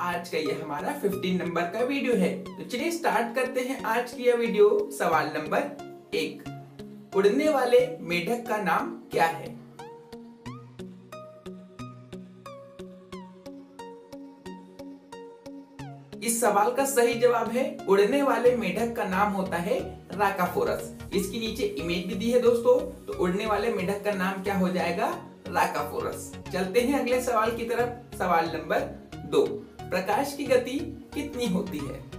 आज का ये हमारा 15 नंबर का वीडियो है। तो चलिए स्टार्ट करते हैं आज की यह वीडियो सवाल नंबर एक। उड़ने वाले मेढक का नाम क्या है? इस सवाल का सही जवाब है, उड़ने वाले मेढक का नाम होता है राकाफोरस। इसके नीचे इमेज भी दी है दोस्तों तो उड़ने वाले मेढक का नाम क्या हो जाएगा? राकाफोरस चलते हैं अगले सवाल की तरफ़। सवाल नंबर दो। प्रकाश की गति कितनी होती है?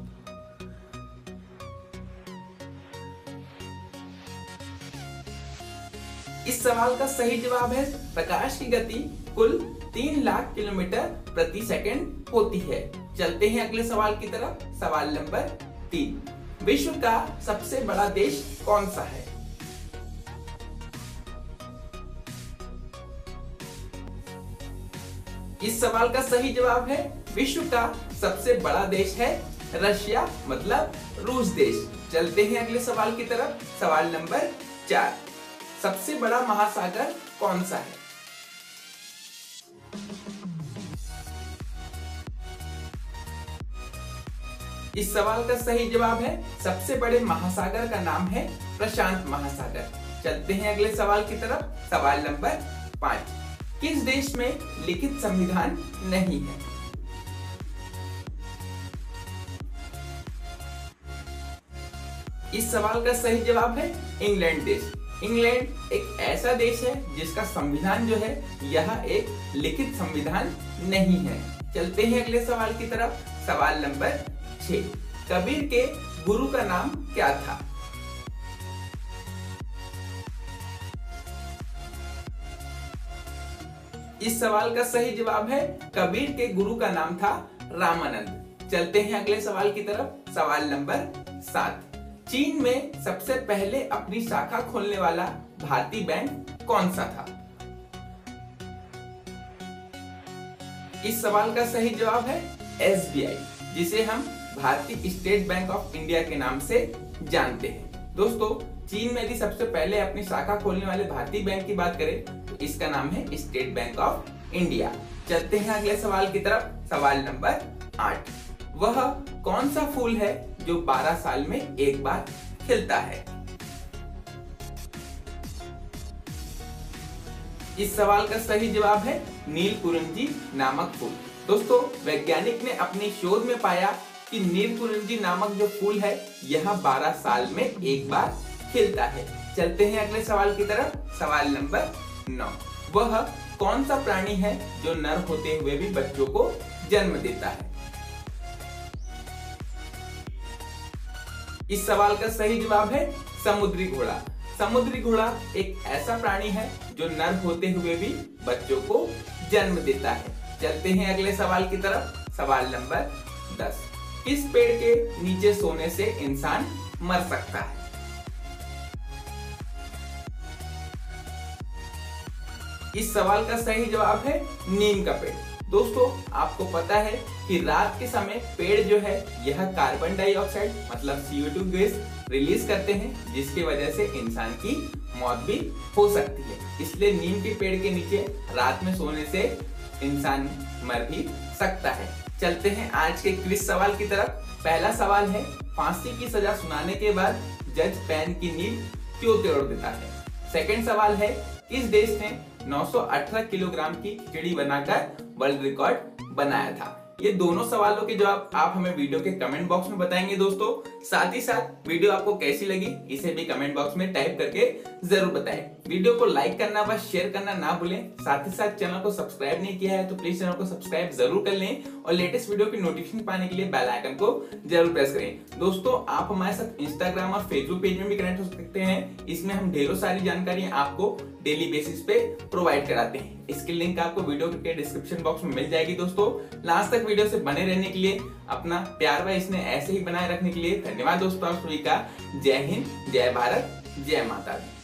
इस सवाल का सही जवाब है, प्रकाश की गति कुल तीन लाख किलोमीटर प्रति सेकंड होती है। चलते हैं अगले सवाल की तरफ़। सवाल नंबर तीन। विश्व का सबसे बड़ा देश कौन सा है? इस सवाल का सही जवाब है, विश्व का सबसे बड़ा देश है रशिया मतलब रूस देश। चलते हैं अगले सवाल की तरफ़। सवाल नंबर चार। सबसे बड़ा महासागर कौन सा है? इस सवाल का सही जवाब है, सबसे बड़े महासागर का नाम है प्रशांत महासागर। चलते हैं अगले सवाल की तरफ़। सवाल नंबर पाँच। किस देश में लिखित संविधान नहीं है? इस सवाल का सही जवाब है इंग्लैंड देश। इंग्लैंड एक ऐसा देश है जिसका संविधान जो है, यह एक लिखित संविधान नहीं है। चलते हैं अगले सवाल की तरफ़। सवाल नंबर छ कबीर के गुरु का नाम क्या था? इस सवाल का सही जवाब है कबीर के गुरु का नाम था रामानंद। चलते हैं अगले सवाल की तरफ़। सवाल नंबर सात। चीन में सबसे पहले अपनी शाखा खोलने वाला भारतीय बैंक कौन सा था? इस सवाल का सही जवाब है एसबीआई, जिसे हम भारतीय स्टेट बैंक ऑफ़ इंडिया के नाम से जानते हैं। दोस्तों चीन में यदि सबसे पहले अपनी शाखा खोलने वाले भारतीय बैंक की बात करें तो इसका नाम है स्टेट बैंक ऑफ़ इंडिया। चलते हैं अगले सवाल की तरफ़। सवाल नंबर आठ। वह कौन सा फूल है जो 12 साल में एक बार खिलता है? इस सवाल का सही जवाब है नील कुरंजी नामक फूल। दोस्तों, वैज्ञानिक ने अपने शोध में पाया कि नील कुरंजी नामक जो फूल है, यह 12 साल में एक बार खिलता है। चलते हैं अगले सवाल की तरफ़। सवाल नंबर नौ। वह कौन सा प्राणी है जो नर होते हुए भी बच्चों को जन्म देता है? इस सवाल का सही जवाब है समुद्री घोड़ा। समुद्री घोड़ा एक ऐसा प्राणी है जो नर होते हुए भी बच्चों को जन्म देता है। चलते हैं अगले सवाल की तरफ़। सवाल नंबर दस। किस पेड़ के नीचे सोने से इंसान मर सकता है? इस सवाल का सही जवाब है नीम का पेड़। दोस्तों, आपको पता है कि रात के समय पेड़ जो है, यह कार्बन डाइऑक्साइड मतलब CO2 गैस रिलीज़ करते हैं, जिसकी वजह से इंसान की मौत भी हो सकती है। इसलिए नीम के पेड़ के नीचे रात में सोने से इंसान मर भी सकता है। चलते हैं आज के क्विज सवाल की तरफ़। पहला सवाल है, फांसी की सजा सुनाने के बाद जज पेन की नींद क्यों तोड़ देता है? सेकंड सवाल है, किस देश ने 918 किलोग्राम की चिड़ी बनाकर वर्ल्ड रिकॉर्ड बनाया था? ये दोनों सवालों के जवाब आप हमें वीडियो के कमेंट बॉक्स में बताएँगे दोस्तों। साथ ही साथ वीडियो आपको कैसी लगी, इसे भी कमेंट बॉक्स में टाइप करके ज़रूर बताएँ। वीडियो को लाइक करना व शेयर करना ना भूलें। साथ ही साथ चैनल को सब्सक्राइब नहीं किया है तो प्लीज़ चैनल को सब्सक्राइब ज़रूर कर लें और लेटेस्ट वीडियो की नोटिफिकेशन पाने के लिए बेल आइकन को ज़रूर प्रेस करें। दोस्तों, आप हमारे साथ इंस्टाग्राम और फेसबुक पेज में भी कनेक्ट हो सकते हैं। इसमें हम ढेरों सारी जानकारी आपको डेली बेसिस पे प्रोवाइड कराते हैं। इसकी लिंक आपको वीडियो के डिस्क्रिप्शन बॉक्स में मिल जाएगी दोस्तों। लास्ट तक वीडियो से बने रहने के लिए, अपना प्यार व इसने ऐसे ही बनाए रखने के लिए धन्यवाद दोस्तों आप सभी का। जय हिंद, जय भारत, जय माता दी।